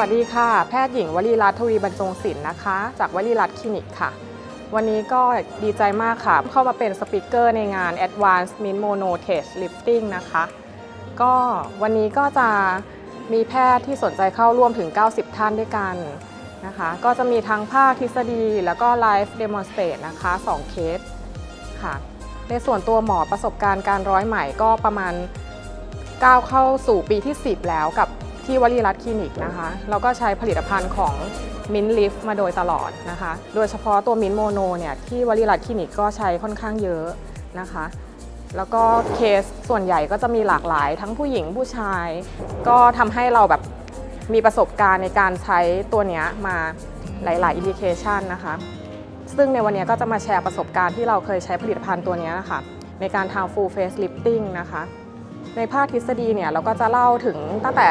วัสดีค่ะ แพทย์หญิงวลีรัตน์ทวีบรรจงศิลป์นะคะ จากวลีรัตน์คลินิกค่ะ วันนี้ก็ดีใจมากค่ะ เข้ามาเป็นสปิเกอร์ในงาน Advanced Min Mono Test Lifting นะคะ ก็วันนี้ก็จะมีแพทย์ที่สนใจเข้าร่วมถึง 90 ท่านด้วยกันนะคะ ก็จะมีทั้งภาคทฤษฎีแล้วก็ Live Demonstrate นะคะ 2 เคสค่ะ ในส่วนตัวหมอประสบการณ์การร้อยไหมก็ประมาณก้าวเข้าสู่ปีที่ 10 แล้วกับ ที่วลีรัตน์คลินิกนะคะเราก็ใช้ผลิตภัณฑ์ของ MINT Lift มาโดยตลอดนะคะ โดยเฉพาะตัว MINT Mono เนี่ยที่วลีรัตน์คลินิกก็ใช้ค่อนข้างเยอะนะคะ แล้วก็เคสส่วนใหญ่ก็จะมีหลากหลายทั้งผู้หญิงผู้ชาย ก็ทำให้เราแบบมีประสบการณ์ในการใช้ตัวเนี้ยมาหลาย ๆ indication นะคะ ซึ่งในวันนี้ก็จะมาแชร์ประสบการณ์ที่เราเคยใช้ผลิตภัณฑ์ตัวนี้นะคะในการทำ full face lifting นะคะ ในภาคทฤษฎีเนี่ยเราก็จะเล่าถึงตั้งแต่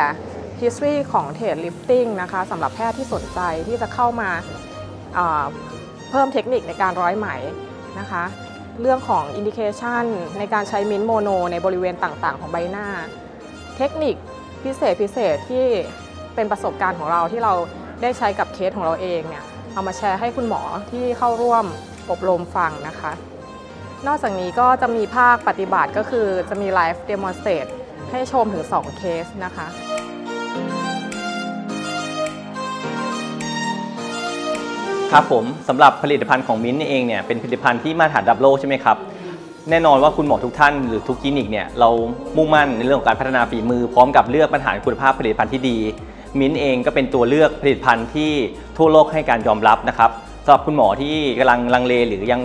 history ของเทรด lifting นะคะสำหรับแพทย์ที่สนใจที่จะเข้ามาเอ่อเพิ่มเทคนิคในการร้อยไหมนะคะ เรื่องของ indication ในการใช้มิ้นท์โมโน ในบริเวณต่างๆ ของใบหน้า เทคนิคพิเศษพิเศษที่เป็นประสบการณ์ของเราที่เราได้ใช้กับเคสของเราเองเนี่ยเอามาแชร์ให้คุณหมอที่เข้าร่วมอบรมฟังนะคะ นอกจากนี้ก็จะมีภาคปฏิบัติก็คือจะมี live demonstrate ให้ชมถึง 2 เคสนะคะ ครับผมสำหรับผลิตภัณฑ์ของมิ้นเองเนี่ยเป็นผลิตภัณฑ์ที่มาตรฐานระดับโลกใช่ไหมครับแน่นอนว่าคุณหมอทุกท่านหรือทุกคลินิกเนี่ยเรามุ่งมั่นในเรื่องของการพัฒนาฝีมือ พร้อมกับเลือกสรรหาคุณภาพผลิตภัณฑ์ที่ดี มิ้นเองก็เป็นตัวเลือกผลิตภัณฑ์ที่ทั่วโลกให้การยอมรับนะครับสำหรับคุณหมอที่กำลังลังเลหรือยัง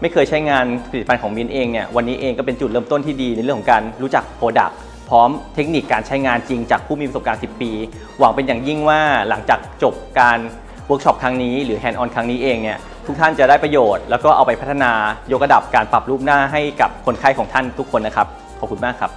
ไม่เคยใช้งานผลิตภัณฑ์ของมิ้นเองเนี่ยวันนี้เองก็เป็นจุดเริ่มต้นที่ดีในเรื่องของการรู้จัก product พร้อมเทคนิคการใช้งานจริงจากผู้มีประสบการณ์ 10 ปี หวังเป็นอย่างยิ่งว่าหลังจากจบการเวิร์กช็อปครั้งนี้หรือ hands-on ครั้งนี้เองเนี่ยทุกท่านจะได้ประโยชน์ แล้วก็เอาไปพัฒนายกระดับการปรับรูปหน้าให้กับคนไข้ของท่านทุกคนนะครับ ขอบคุณมากครับ